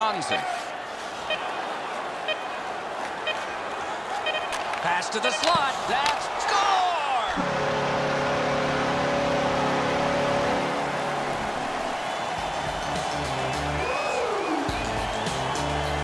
Johnson. Pass to the slot. That!